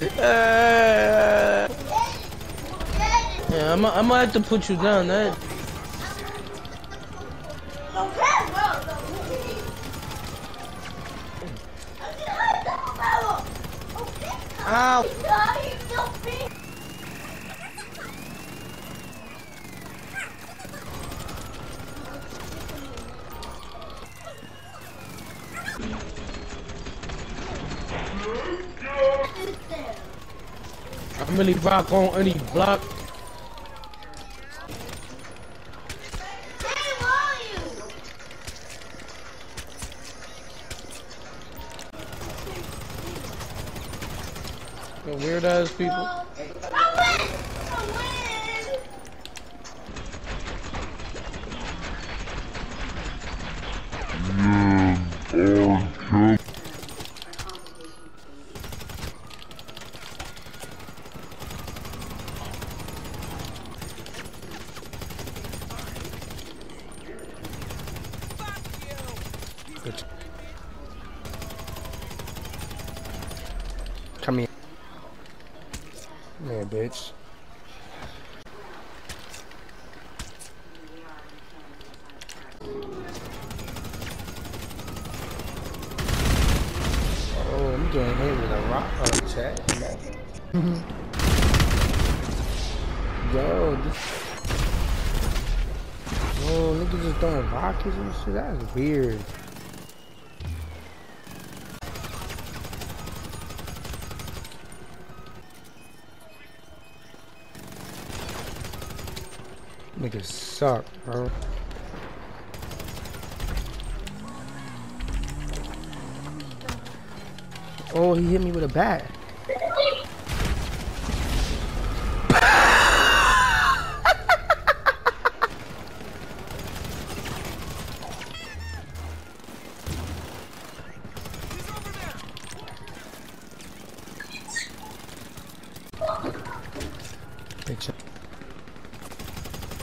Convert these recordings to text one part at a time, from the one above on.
Yeah, I'm, I'm gonna have to put you down. That. Ow! I'm really rock on any block. The weird ass people. Come here. Man, bitch. Oh, I'm getting hit with a rock on the chat. Mm-hmm. Yo, this... Oh, niggas just throwing rockets and shit. That's weird. Niggas suck, bro. Oh, he hit me with a bat.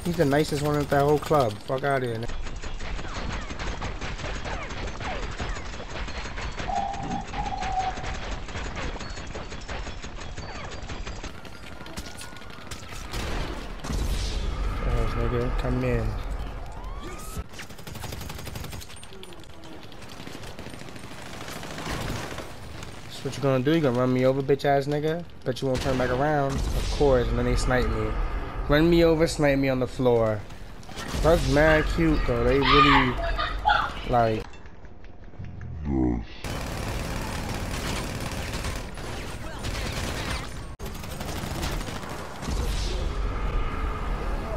He's the nicest one at that whole club. Fuck out of here. Nigga, come in. What you gonna do? You gonna run me over, bitch ass nigga? Bet you won't turn back around. Of course, and then they snipe me. Run me over, snipe me on the floor. That's mad cute though. They really like.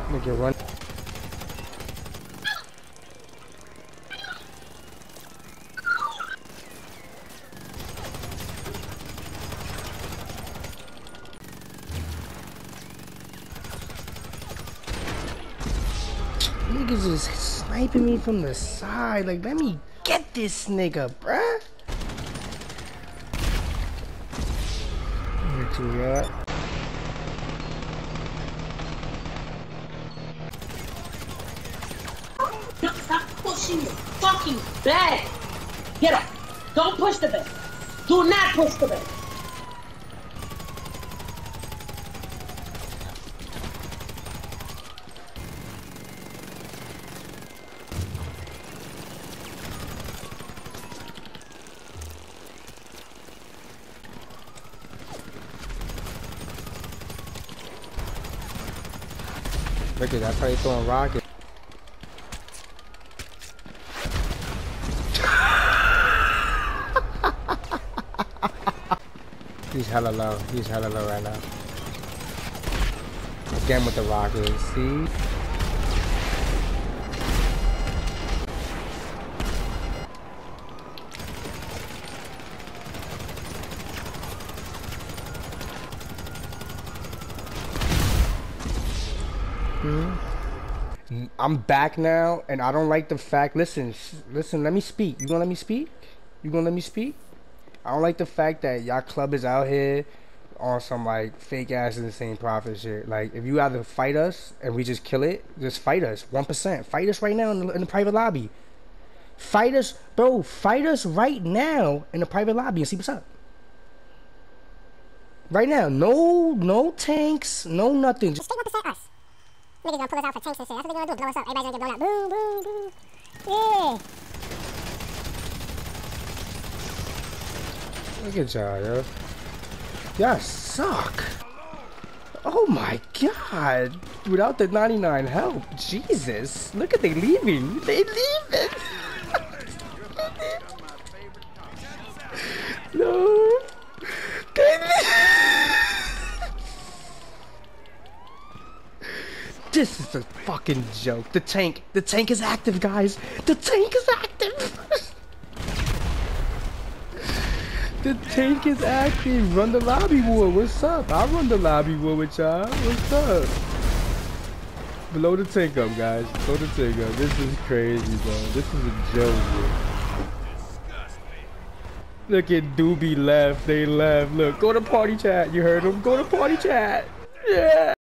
Nigga run. Niggas is sniping me from the side. Like, let me get this nigga, bruh. Here to that. Stop pushing your fucking bed. Get up. Don't push the bed. Do not push the bed. Look at that, How probably throwing rockets. He's hella low. He's hella low right now. Again with the rockets. See? Mm-hmm. I'm back now, and I don't like the fact. Listen, listen. Let me speak. You gonna let me speak? You gonna let me speak? I don't like the fact that y'all club is out here on some like fake ass insane profit shit. Like, if you either fight us and we just kill it, just fight us. One percent. Fight us right now in the, in the private lobby. Fight us, bro. Fight us right now in the private lobby and see what's up. Right now, no, no tanks, no nothing. Just Straight 1% us. Niggas gonna pull us out for tanks and shit. That's what they gonna do. Blow us up. Gonna get blown up. Boom, boom, boom. Yeah. look at y'all, yo. Y'all suck. Oh my god. Without the 99 help, Jesus. Look at they leaving. They leaving. no. They leave. This is a fucking joke. The tank, the tank is active, guys. The tank is active. the tank is active. Run the lobby war. What's up? I'll run the lobby war with y'all. What's up? Blow the tank up, guys. Blow the tank up. This is crazy, bro. This is a joke. Bro. Look at Doobie left. They left. Look, go to party chat. You heard him. Go to party chat. Yeah.